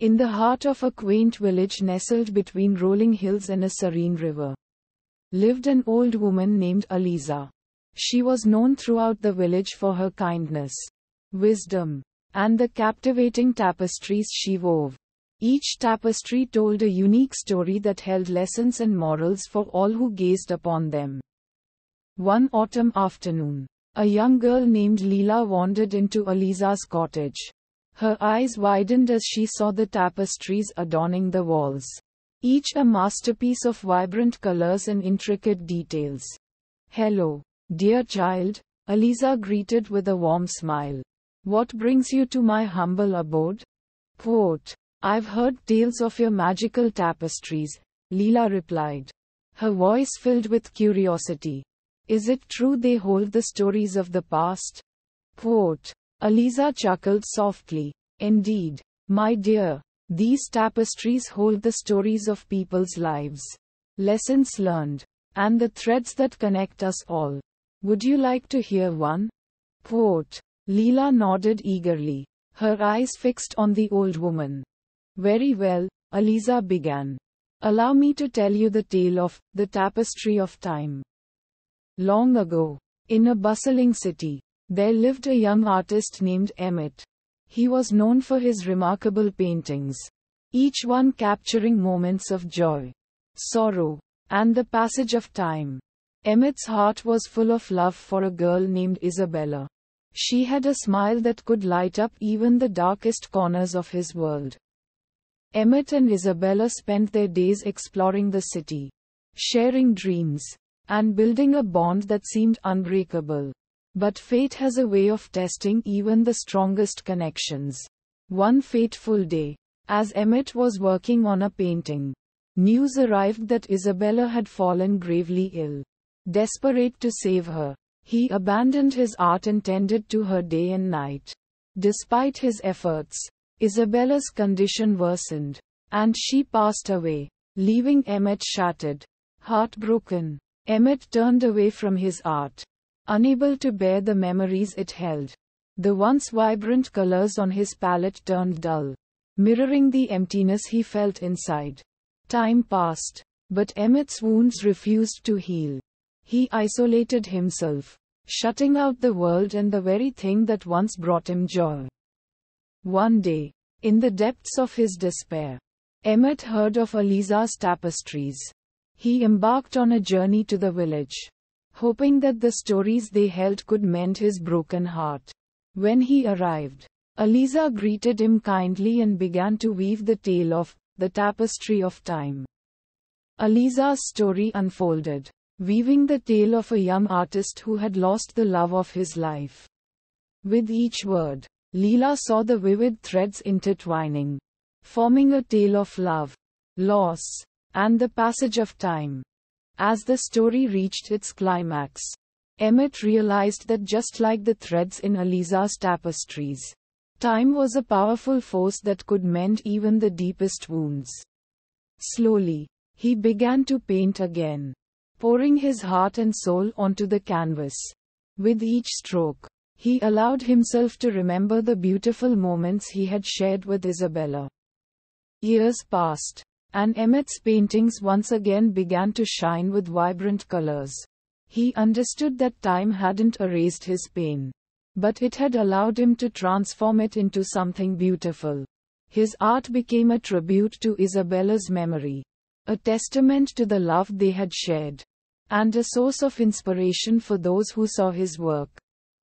In the heart of a quaint village nestled between rolling hills and a serene river, lived an old woman named Aliza. She was known throughout the village for her kindness, wisdom, and the captivating tapestries she wove. Each tapestry told a unique story that held lessons and morals for all who gazed upon them. One autumn afternoon, a young girl named Leela wandered into Aliza's cottage. Her eyes widened as she saw the tapestries adorning the walls, each a masterpiece of vibrant colors and intricate details. Hello, dear child, Aliza greeted with a warm smile. What brings you to my humble abode? Quote, I've heard tales of your magical tapestries, Leela replied, her voice filled with curiosity. Is it true they hold the stories of the past? Quote, Aliza chuckled softly. Indeed, my dear, these tapestries hold the stories of people's lives, lessons learned, and the threads that connect us all. Would you like to hear one? Quote. Leela nodded eagerly, her eyes fixed on the old woman. Very well, Aliza began. Allow me to tell you the tale of the tapestry of time. Long ago, in a bustling city, there lived a young artist named Emmett. He was known for his remarkable paintings, each one capturing moments of joy, sorrow, and the passage of time. Emmett's heart was full of love for a girl named Isabella. She had a smile that could light up even the darkest corners of his world. Emmett and Isabella spent their days exploring the city, sharing dreams, and building a bond that seemed unbreakable. But fate has a way of testing even the strongest connections. One fateful day, as Emmett was working on a painting, news arrived that Isabella had fallen gravely ill. Desperate to save her, he abandoned his art and tended to her day and night. Despite his efforts, Isabella's condition worsened, and she passed away, leaving Emmett shattered. Heartbroken, Emmett turned away from his art, unable to bear the memories it held. The once vibrant colors on his palette turned dull, mirroring the emptiness he felt inside. Time passed, but Emmett's wounds refused to heal. He isolated himself, shutting out the world and the very thing that once brought him joy. One day, in the depths of his despair, Emmett heard of Aliza's tapestries. He embarked on a journey to the village, hoping that the stories they held could mend his broken heart. When he arrived, Aliza greeted him kindly and began to weave the tale of the tapestry of time. Aliza's story unfolded, weaving the tale of a young artist who had lost the love of his life. With each word, Leela saw the vivid threads intertwining, forming a tale of love, loss, and the passage of time. As the story reached its climax, Emmett realized that just like the threads in Aliza's tapestries, time was a powerful force that could mend even the deepest wounds. Slowly, he began to paint again, pouring his heart and soul onto the canvas. With each stroke, he allowed himself to remember the beautiful moments he had shared with Isabella. Years passed, and Emmett's paintings once again began to shine with vibrant colors. He understood that time hadn't erased his pain, but it had allowed him to transform it into something beautiful. His art became a tribute to Isabella's memory, a testament to the love they had shared, and a source of inspiration for those who saw his work.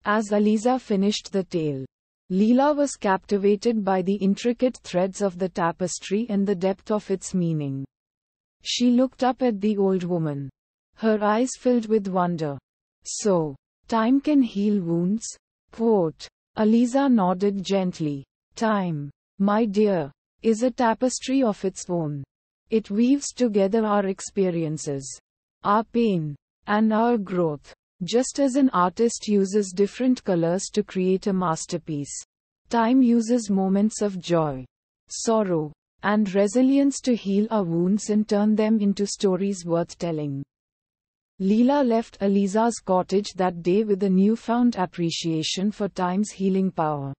As Aliza finished the tale, Leela was captivated by the intricate threads of the tapestry and the depth of its meaning. She looked up at the old woman, her eyes filled with wonder. So, time can heal wounds? Quote. Aliza nodded gently. Time, my dear, is a tapestry of its own. It weaves together our experiences, our pain, and our growth. Just as an artist uses different colors to create a masterpiece, time uses moments of joy, sorrow, and resilience to heal our wounds and turn them into stories worth telling. Leela left Aliza's cottage that day with a newfound appreciation for time's healing power.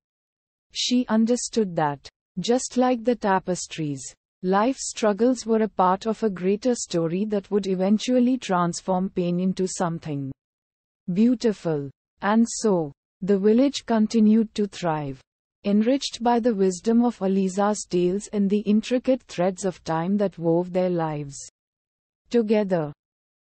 She understood that, Just like the tapestries, life's struggles were a part of a greater story that would eventually transform pain into something beautiful. And so, the village continued to thrive. Enriched by the wisdom of Aliza's tales and the intricate threads of time that wove their lives together.